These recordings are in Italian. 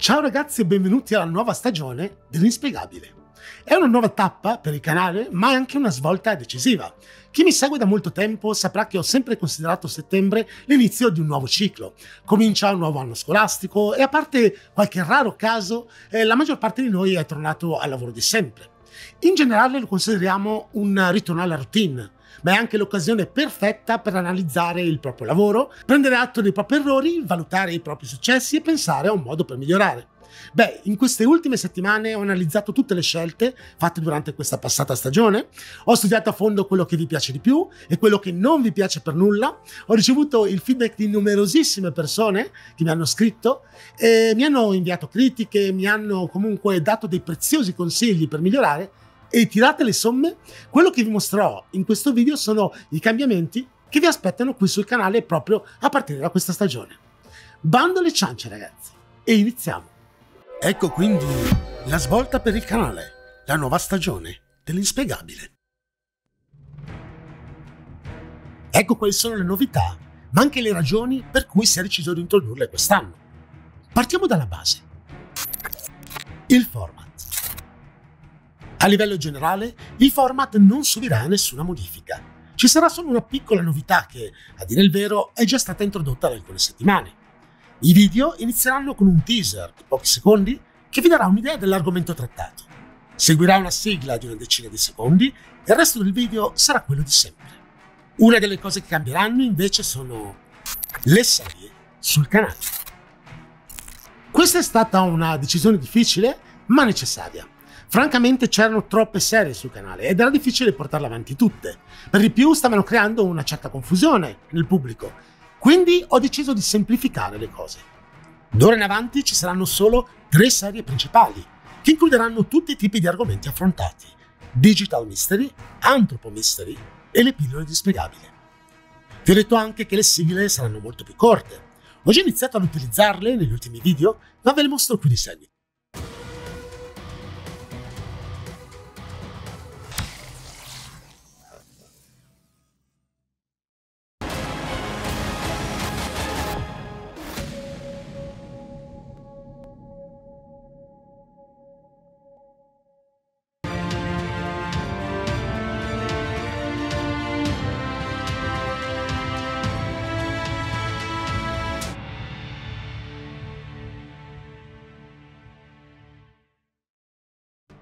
Ciao ragazzi e benvenuti alla nuova stagione dell'Inspiegabile. È una nuova tappa per il canale, ma è anche una svolta decisiva. Chi mi segue da molto tempo saprà che ho sempre considerato settembre l'inizio di un nuovo ciclo. Comincia un nuovo anno scolastico e a parte qualche raro caso, eh, la maggior parte di noi è tornato al lavoro di sempre. In generale lo consideriamo un ritorno alla routine, ma è anche l'occasione perfetta per analizzare il proprio lavoro, prendere atto dei propri errori, valutare i propri successi e pensare a un modo per migliorare. Beh, in queste ultime settimane ho analizzato tutte le scelte fatte durante questa passata stagione, ho studiato a fondo quello che vi piace di più e quello che non vi piace per nulla, ho ricevuto il feedback di numerosissime persone che mi hanno scritto e mi hanno inviato critiche, mi hanno comunque dato dei preziosi consigli per migliorare e tirate le somme, quello che vi mostrerò in questo video sono i cambiamenti che vi aspettano qui sul canale proprio a partire da questa stagione. Bando le ciance ragazzi e iniziamo. Ecco quindi la svolta per il canale, la nuova stagione dell'inspiegabile. Ecco quali sono le novità, ma anche le ragioni per cui si è deciso di introdurle quest'anno. Partiamo dalla base. Il format. A livello generale, il format non subirà nessuna modifica. Ci sarà solo una piccola novità che, a dire il vero, è già stata introdotta da alcune settimane. I video inizieranno con un teaser di pochi secondi che vi darà un'idea dell'argomento trattato. Seguirà una sigla di una decina di secondi e il resto del video sarà quello di sempre. Una delle cose che cambieranno invece sono le serie sul canale. Questa è stata una decisione difficile ma necessaria. Francamente c'erano troppe serie sul canale ed era difficile portarle avanti tutte. Per di più stavano creando una certa confusione nel pubblico. Quindi ho deciso di semplificare le cose. D'ora in avanti ci saranno solo tre serie principali, che includeranno tutti i tipi di argomenti affrontati. Digital Mystery, Anthropo Mystery e le pillole di spiegabile. Vi ho detto anche che le sigle saranno molto più corte. Ho già iniziato ad utilizzarle negli ultimi video, ma ve le mostro qui di seguito.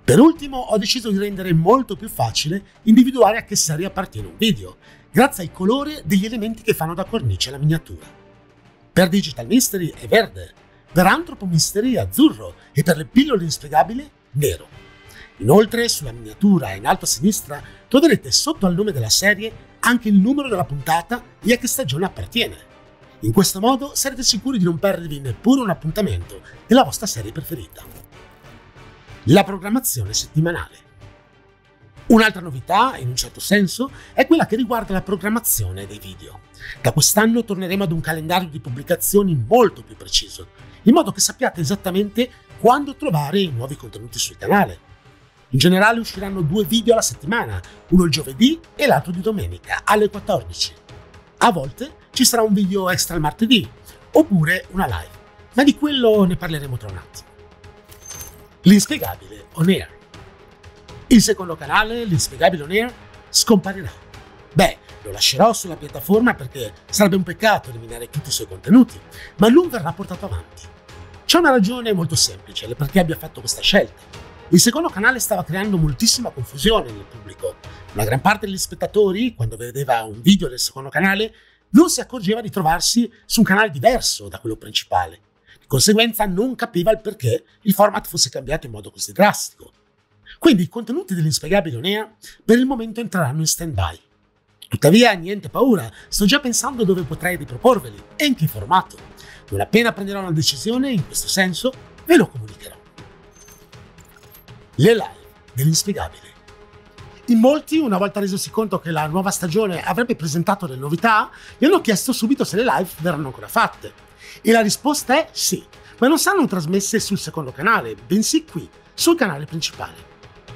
Per ultimo ho deciso di rendere molto più facile individuare a che serie appartiene un video, grazie al colore degli elementi che fanno da cornice alla miniatura. Per Digital Mystery è verde, per Anthropo Mystery è azzurro e per le pillole inspiegabili nero. Inoltre sulla miniatura in alto a sinistra troverete sotto al nome della serie anche il numero della puntata e a che stagione appartiene. In questo modo sarete sicuri di non perdervi neppure un appuntamento della vostra serie preferita la programmazione settimanale. Un'altra novità, in un certo senso, è quella che riguarda la programmazione dei video. Da quest'anno torneremo ad un calendario di pubblicazioni molto più preciso, in modo che sappiate esattamente quando trovare i nuovi contenuti sul canale. In generale usciranno due video alla settimana, uno il giovedì e l'altro di domenica, alle 14. A volte ci sarà un video extra il martedì, oppure una live, ma di quello ne parleremo tra un attimo. L'inspiegabile On Air. Il secondo canale, l'Inspiegabile On Air, scomparirà. Beh, lo lascerò sulla piattaforma perché sarebbe un peccato eliminare tutti i suoi contenuti, ma non verrà portato avanti. C'è una ragione molto semplice perché abbia fatto questa scelta. Il secondo canale stava creando moltissima confusione nel pubblico. Una gran parte degli spettatori, quando vedeva un video del secondo canale, non si accorgeva di trovarsi su un canale diverso da quello principale conseguenza non capiva il perché il format fosse cambiato in modo così drastico. Quindi i contenuti dell'inspiegabile Onea per il momento entreranno in stand-by. Tuttavia, niente paura, sto già pensando dove potrei riproporveli e in che formato. Non appena prenderò una decisione in questo senso, ve lo comunicherò. Le live dell'inspiegabile. In molti, una volta resosi conto che la nuova stagione avrebbe presentato delle novità, mi hanno chiesto subito se le live verranno ancora fatte. E la risposta è sì, ma non saranno trasmesse sul secondo canale, bensì qui, sul canale principale.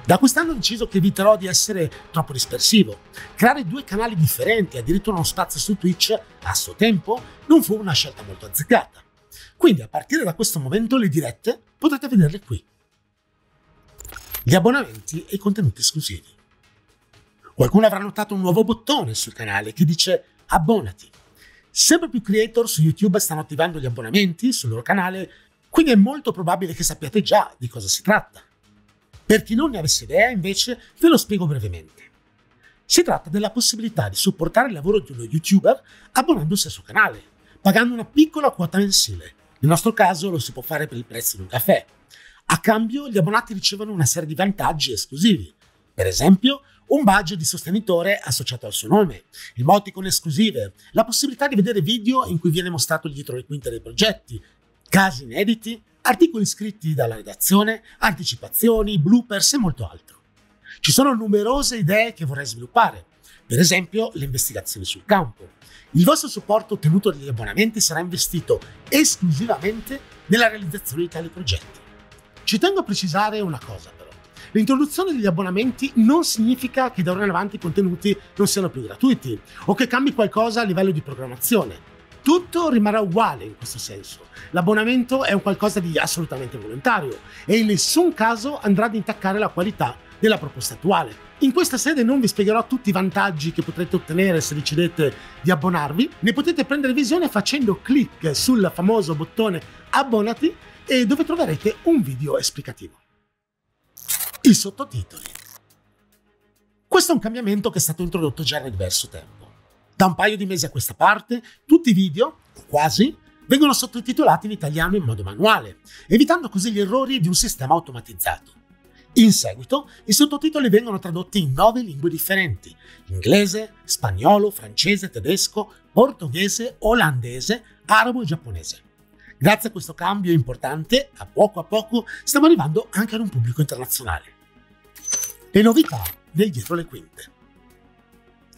Da quest'anno ho deciso che eviterò di essere troppo dispersivo. Creare due canali differenti, addirittura uno spazio su Twitch, a suo tempo, non fu una scelta molto azzeccata. Quindi a partire da questo momento le dirette potrete vederle qui. Gli abbonamenti e i contenuti esclusivi. Qualcuno avrà notato un nuovo bottone sul canale che dice abbonati. Sempre più creator su YouTube stanno attivando gli abbonamenti sul loro canale, quindi è molto probabile che sappiate già di cosa si tratta. Per chi non ne avesse idea, invece, ve lo spiego brevemente. Si tratta della possibilità di supportare il lavoro di uno YouTuber abbonandosi al suo canale, pagando una piccola quota mensile. Nel nostro caso lo si può fare per il prezzo di un caffè. A cambio, gli abbonati ricevono una serie di vantaggi esclusivi. Per esempio, un badge di sostenitore associato al suo nome, emoticon esclusive, la possibilità di vedere video in cui viene mostrato dietro le quinte dei progetti, casi inediti, articoli scritti dalla redazione, anticipazioni, bloopers e molto altro. Ci sono numerose idee che vorrei sviluppare, per esempio le investigazioni sul campo. Il vostro supporto ottenuto dagli abbonamenti sarà investito esclusivamente nella realizzazione di tali progetti. Ci tengo a precisare una cosa però. L'introduzione degli abbonamenti non significa che da ora in avanti i contenuti non siano più gratuiti o che cambi qualcosa a livello di programmazione. Tutto rimarrà uguale in questo senso. L'abbonamento è un qualcosa di assolutamente volontario e in nessun caso andrà ad intaccare la qualità della proposta attuale. In questa sede non vi spiegherò tutti i vantaggi che potrete ottenere se decidete di abbonarvi, ne potete prendere visione facendo clic sul famoso bottone abbonati e dove troverete un video esplicativo i sottotitoli. Questo è un cambiamento che è stato introdotto già da diverso tempo. Da un paio di mesi a questa parte, tutti i video, o quasi, vengono sottotitolati in italiano in modo manuale, evitando così gli errori di un sistema automatizzato. In seguito, i sottotitoli vengono tradotti in nove lingue differenti: inglese, spagnolo, francese, tedesco, portoghese, olandese, arabo e giapponese. Grazie a questo cambio importante, a poco a poco stiamo arrivando anche ad un pubblico internazionale. Le novità del dietro le quinte.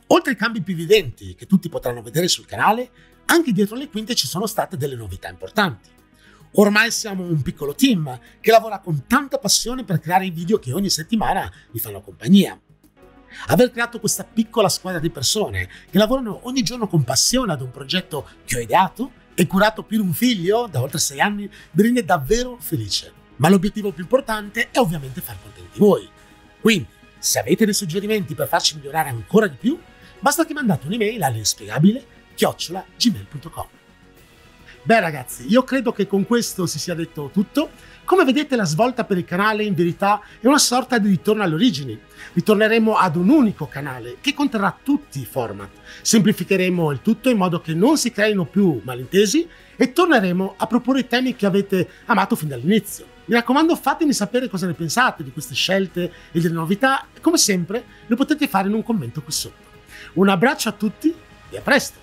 Oltre ai cambi più evidenti che tutti potranno vedere sul canale, anche dietro le quinte ci sono state delle novità importanti. Ormai siamo un piccolo team che lavora con tanta passione per creare i video che ogni settimana vi fanno compagnia. Aver creato questa piccola squadra di persone che lavorano ogni giorno con passione ad un progetto che ho ideato e curato più di un figlio da oltre sei anni mi rende davvero felice. Ma l'obiettivo più importante è ovviamente far contenti voi. Quindi, se avete dei suggerimenti per farci migliorare ancora di più, basta che mandate un'email all'inspiegabile chiocciolagmail.com. Beh ragazzi, io credo che con questo si sia detto tutto. Come vedete la svolta per il canale in verità è una sorta di ritorno alle origini. Ritorneremo ad un unico canale che conterrà tutti i format. Semplificheremo il tutto in modo che non si creino più malintesi e torneremo a proporre i temi che avete amato fin dall'inizio. Mi raccomando fatemi sapere cosa ne pensate di queste scelte e delle novità come sempre lo potete fare in un commento qui sotto. Un abbraccio a tutti e a presto!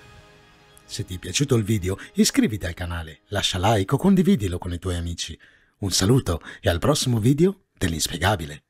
Se ti è piaciuto il video iscriviti al canale, lascia like o condividilo con i tuoi amici. Un saluto e al prossimo video dell'inspiegabile.